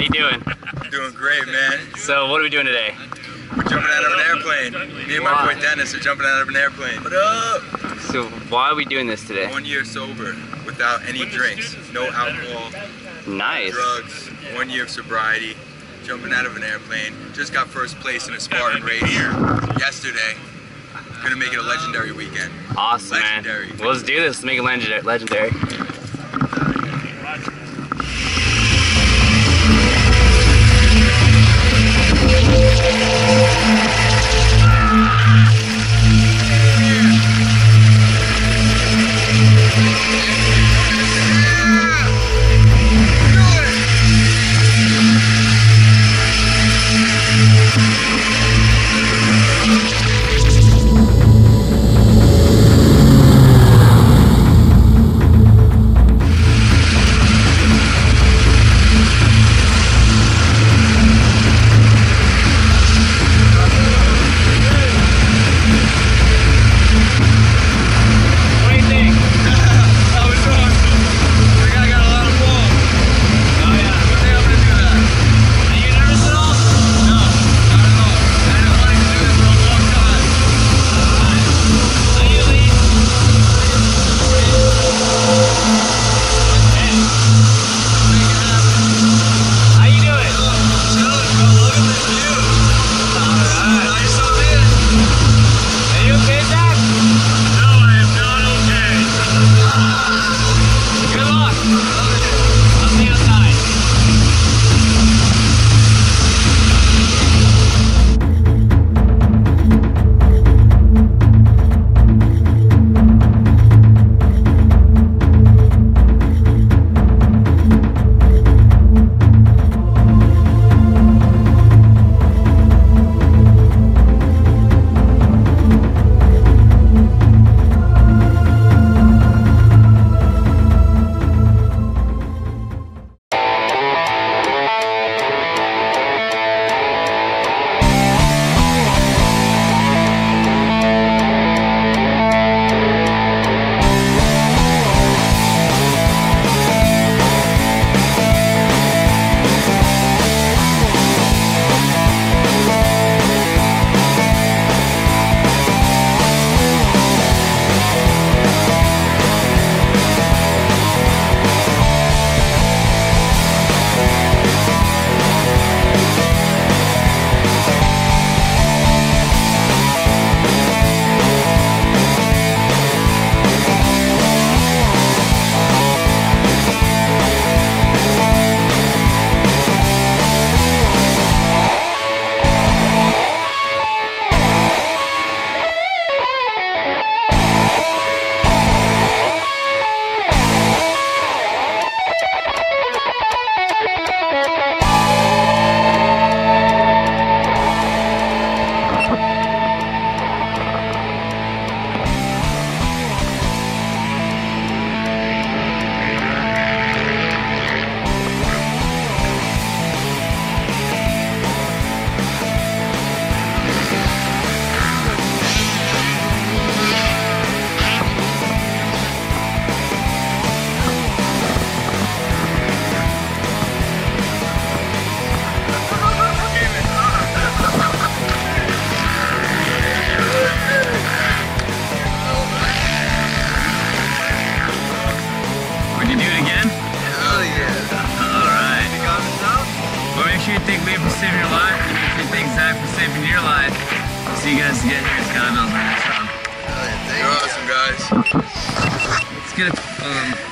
you doing? Doing great, man. So what are we doing today? We're jumping out of an airplane. Me and my Wow. boy Dennis are jumping out of an airplane. What up? So why are we doing this today? One year sober, without any drinks, no alcohol, Nice. drugs, one year of sobriety, jumping out of an airplane. Just got first place in a Spartan race here yesterday. Gonna make it a legendary weekend. Awesome. Legendary. Well, let's do this. Let's make it legendary. legendary. For saving your life. See you guys again here at Skybills next time. You're awesome, guys. Let's get a um,